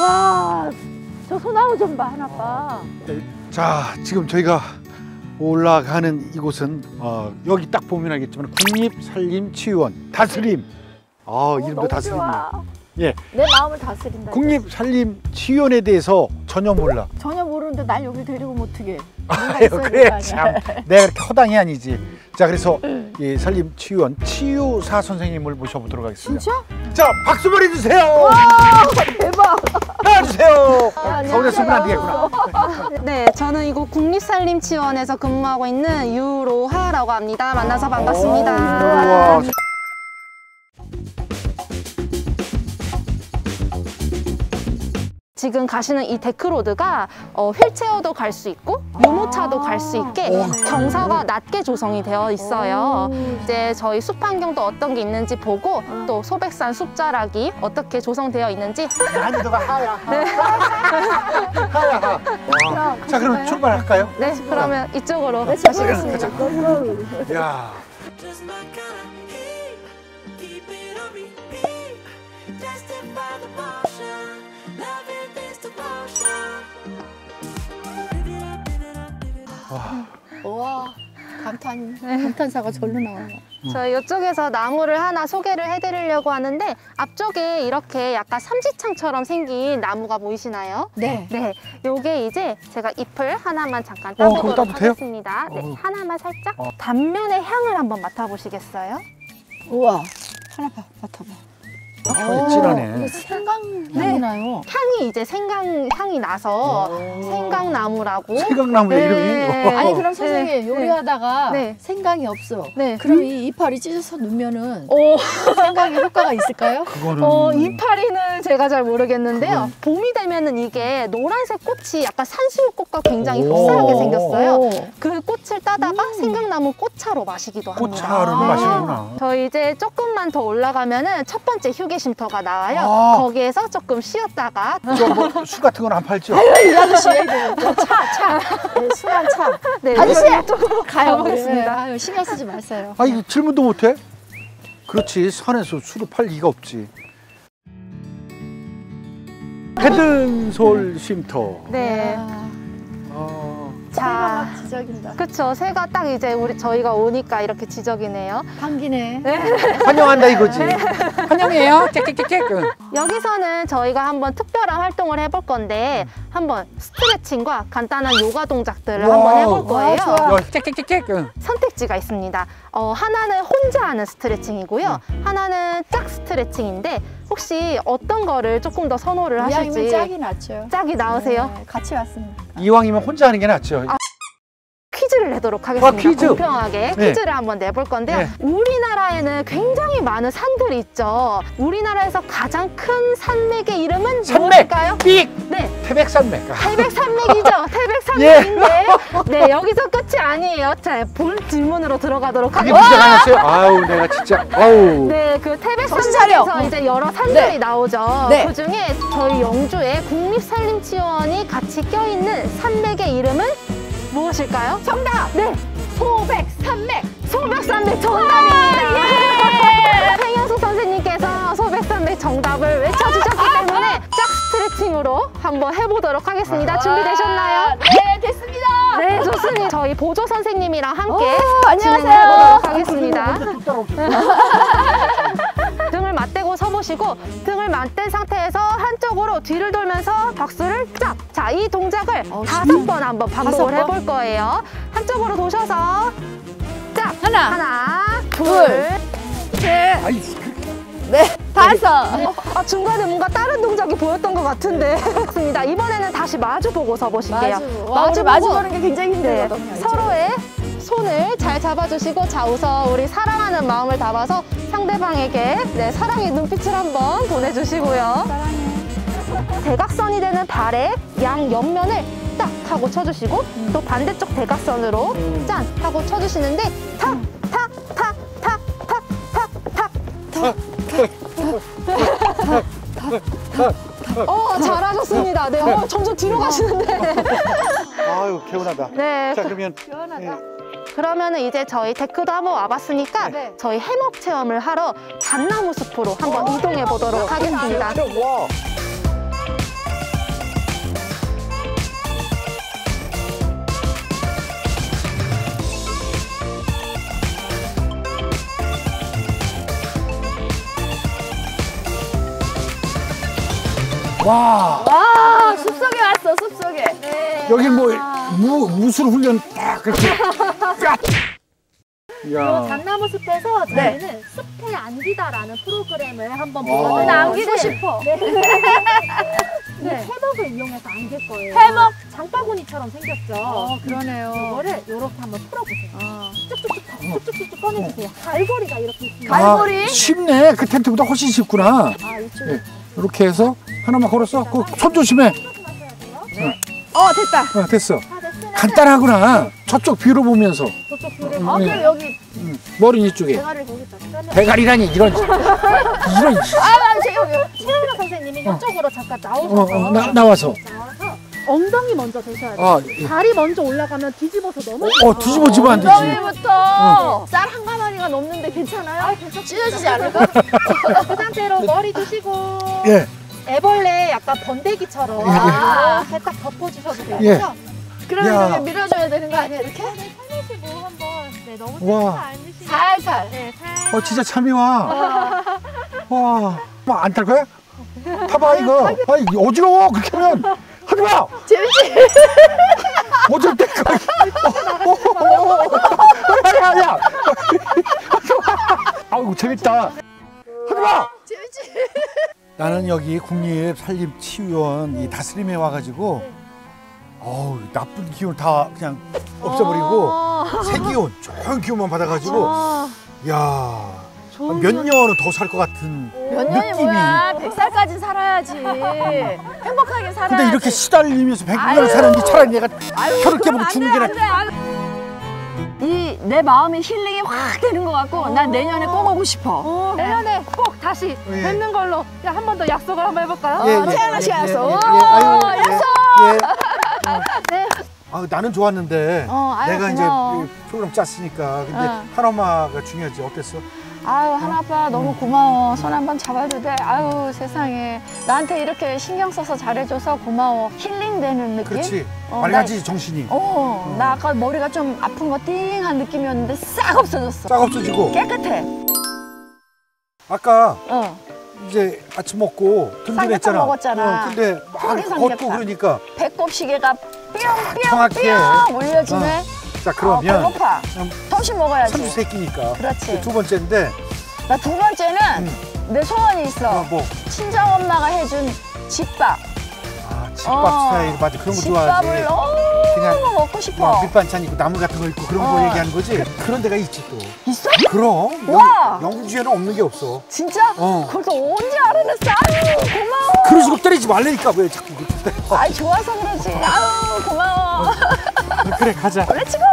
와, 저 소나무 좀 봐, 하나 봐. 자, 지금 저희가 올라가는 이곳은 어, 여기 딱 보면 알겠지만 국립산림치유원 다스림. 아, 이름도 너무 다스림이야. 좋아. 예, 내 마음을 다스린다. 국립산림치유원에 대해서 전혀 몰라. 전혀 모르는데 날 여기 데리고 못 어떻게? 아유, 그래 참. 내가 이렇게 허당이 아니지. 자, 그래서 이 산림 치유원 치유사 선생님을 모셔보도록 하겠습니다. 진짜? 자, 박수 보내주세요. 와, 대박. 나와주세요. 아, 서울에 쓰면 안. 되겠구나. 네, 저는 이곳 국립산림치원에서 근무하고 있는 유로하라고 합니다. 만나서 반갑습니다. 우 지금 가시는 이 데크로드가 어, 휠체어도 갈 수 있고 유모차도 갈 수 있게 오. 경사가 낮게 조성이 되어 있어요. 오. 이제 저희 숲 환경도 어떤 게 있는지 보고 어. 또 소백산 숲자락이 어떻게 조성되어 있는지 난이도가 하야. 하야. 하. 와. 자, 그럼 출발할까요? 네, 그러면 이쪽으로 네, 가시겠습니다. 야. 와. 와, 감탄, 감탄사가 절로 나와요. 저희 이쪽에서 나무를 하나 소개를 해드리려고 하는데 앞쪽에 이렇게 약간 삼지창처럼 생긴 나무가 보이시나요? 네. 네, 요게 이제 제가 잎을 하나만 잠깐 어, 그거 따보도록 따도 돼요? 하겠습니다. 네, 어우. 하나만 살짝 어. 단면의 향을 한번 맡아보시겠어요? 우와, 하나 봐, 맡아봐. 향이 진하네. 이게 생강향이 나요. 향이 이제 생강 향이 나서 생강나무라고. 생강나무의 네. 이름이. 아니 그럼 네. 선생님 요리하다가 네. 생강이 없어. 네. 그럼 이 이파리 찢어서 넣으면은 오, 생강이 효과가 있을까요? 그거는 어, 이파리는 제가 잘 모르겠는데요. 그건- 봄이 되면은 이게 노란색 꽃이 약간 산수유꽃과 굉장히 오. 흡사하게 생겼어요. 오. 그 꽃을 따다가 생강나무 꽃차로 마시기도 합니다. 꽃차를 아. 마시는구나. 저희 이제 조금만 더 올라가면은 첫 번째 휴게 쉼터가 나와요. 아. 거기에 서 조금 쉬었다가 저뭐술 같은 건 안 팔죠? 이 아저씨 차, 차. 네, 차. 네, 아저씨! 가요. 가보겠습니다. 네, 아유, 신경 쓰지 마세요. 아, 이거 질문도 못 해? 그렇지. 산에서 술을 팔 리가 없지. 헤든솔 쉼터. 네. 아, 어, 자, 새가 지저귄다. 그쵸. 새가 딱 이제 우리 저희가 오니까 이렇게 지저귀네요. 감기네. 환영한다 이거지. 환영해요. 깨깨깨깨. 여기서는 저희가 한번 특별한 활동을 해볼 건데 한번 스트레칭과 간단한 요가 동작들을 와우. 한번 해볼 거예요. 와, 좋아. 야, 깨깨깨깨. 선택지가 있습니다. 어, 하나는 혼자 하는 스트레칭이고요. 하나는 짝 스트레칭인데 혹시 어떤 거를 조금 더 선호를 이왕이면 하실지 짝이 낫죠. 짝이 나으세요? 네, 같이 왔습니다. 이왕이면 혼자 하는 게 낫죠. 아, 퀴즈를 내도록 하겠습니다. 아, 퀴즈? 공평하게 네. 퀴즈를 한번 내볼 건데요. 네. 우리나라에는 굉장히 많은 산들이 있죠. 우리나라에서 가장 큰 산맥의 이름은 산맥! 무엇일까요? 삑! 네, 태백산맥. 태백산맥이죠. 태백산맥인데 네 여기서 끝이 아니에요. 자, 본 질문으로 들어가도록 그게 하겠습니다. 문제가 아니었어요? 아우, 내가 진짜. 아우. 네, 그 정신 차려. 태백산맥에서 이제 여러 산들이 네. 나오죠. 네. 그 중에 저희 영주에 국립산림치원이 같이 껴있는 산맥의 이름은 무엇일까요? 정답! 네, 소백 산맥! 소백산맥 정답입니다! 스트레칭으로 한번 해보도록 하겠습니다. 준비되셨나요? 네, 됐습니다. 네, 좋습니다. 저희 보조 선생님이랑 함께 오, 진행을 안녕하세요. 해보도록 하겠습니다. 등을 맞대고 서보시고 등을 맞댄 상태에서 한쪽으로 뒤를 돌면서 박수를 짝! 자, 이 동작을 어, 다섯? 번 한번 반복을 번? 해볼 거예요. 한쪽으로 도셔서 짝! 하나, 하나, 둘, 둘. 셋, 넷, 다섯. 아, 중간에 뭔가 다른 동작이 보였던 것 같은데. 좋습니다. 이번에는 다시 마주 보고 서 보실게요. 마주. 와, 우리 마주 보는 게 굉장히 네, 힘들거든요. 이제. 서로의 손을 잘 잡아주시고 자 우선 우리 사랑하는 마음을 담아서 상대방에게 네, 사랑의 눈빛을 한번 보내주시고요. 대각선이 되는 발의 양 옆면을 딱 하고 쳐주시고 또 반대쪽 대각선으로 짠 하고 쳐주시는데 탁 탁 탁 탁 탁탁탁 잘하셨습니다. 네, 어, 점점 뒤로 가시는데. 아유, 개운하다. 네, 자, 그러면 시원하다. 예, 그러면은 이제 저희 데크도 한번 와봤으니까 네. 저희 해먹 체험을 하러 잣나무 숲으로 한번 이동해 보도록 하겠습니다. 와. 와 와, 숲속에 왔어, 숲속에. 여기 뭐 무, 무술 훈련 딱 그렇게 야. 야. 잣나무 숲에서 네. 저희는 숲에 안기다라는 프로그램을 한번 어. 보거든요. 나 안기고 싶어. 네. 네. 해먹을 이용해서 안길 거예요. 해먹? 장바구니처럼 생겼죠. 어, 그러네요. 이거를 이렇게 한번 풀어보세요. 어. 쭉쭉쭉 쭉쭉쭉 꺼내주세요. 갈고리가 이렇게 있습니다. 갈고리? 아, 쉽네. 그 텐트보다 훨씬 쉽구나. 아, 이쪽에 예. 이렇게 해서 하나만 걸었어. 그 손 조심해. 돼요. 어, 됐다. 어, 됐어. 다 됐으면 간단하구나. 저쪽 뷰로 보면서 저쪽 음, 어, 예. 그럼 여기. 음, 머리 이쪽에. 대가리를 대가리라니 이런 이런 아, 제 여기. 최은아 선생님이 이쪽으로 잠깐 어, 나오셔서 어, 나, 나와서 나와서 엉덩이 먼저 대셔야 돼요. 아, 예. 다리 먼저 올라가면 뒤집어서 넘어. 어 뒤집어지면 안 되지. 엉덩이부터 쌀 한 가마니가 넘는데 괜찮아요? 찢어지지 않을까? 그 상태로 머리 드시고 예. 애벌레 약간 번데기처럼 예, 예. 이렇게 딱 덮어주셔도 되고요. 예. 그러면 야. 이렇게 밀어줘야 되는 거 아니야, 이렇게? 살리시고 한번 네 너무 와. 세게 안 드시고 살살. 네, 살. 어 진짜 참이 와. 와. 안탈 거야? 타봐 이거. 아 어지러워 그렇게 하면 하지 마. 재밌지? 어쩔 때. 야야야. 아이고 재밌다. 나는 여기 국립산림치유원 이 다스림에 와가지고 어우 나쁜 기운 다 그냥 없애버리고 새 기운 좋은 기운만 받아가지고 어, 야. 몇 년은 더 살 것 같은 몇 년이 느낌이. 뭐야? 100살까지 살아야지. 행복하게 살아야지. 근데 이렇게 시달리면서 아유. 백년을 사는데 차라리 내가 깨보고 그러면 안 죽는 돼, 게 돼. 이 내 마음의 힐링이 확 되는 것 같고 난 내년에 꼭 오고 싶어. 어, 내년에 꼭 다시 예. 뵙는 걸로 한 번 더 약속을 한번 해볼까요? 예, 어, 예, 태연아 예, 씨가 예, 약속. 예, 오, 예, 아유, 예, 약속. 예. 네. 아, 나는 좋았는데 어, 아유, 내가 고마워. 이제 이 프로그램 짰으니까 근데 어. 한엄마가 중요하지 어땠어? 아유 하나아빠 너무 고마워. 손 한번 잡아도 돼. 아유 세상에 나한테 이렇게 신경 써서 잘해줘서 고마워. 힐링되는 느낌? 그렇지 어, 맑아지지 정신이 어, 나 아까 머리가 좀 아픈 거 띵한 느낌이었는데 싹 없어졌어. 싹 없어지고 깨끗해. 아까 어. 이제 아침 먹고 든든했잖아 먹었잖아. 어, 근데 막 걷고. 그러니까 배꼽 시계가. 뿅뿅뿅 올려지네. 자 어, 그러면 배고파. 음, 점심 먹어야지. 삼수 새끼니까 그렇지. 두 번째인데 나 두 번째는 내 소원이 있어. 어, 뭐 친정 엄마가 해준 집밥. 아, 집밥 어, 스타일 맞아 그런 거 집밥을 좋아하지 너무 그냥 먹고 싶어. 뭐 밑반찬 있고 나물 같은 거 있고 그런 거 어. 얘기하는 거지 그런 데가 있지 또 있어? 그럼 와. 영, 영주에는 없는 게 없어 진짜? 어. 그래서 언제 알아냈어? 아유 고마워. 그런 식으로 때리지 말라니까 왜 자꾸 그렇게 때려 아이 좋아서 그러지. 아유 고마워. 그래 가자 let's go.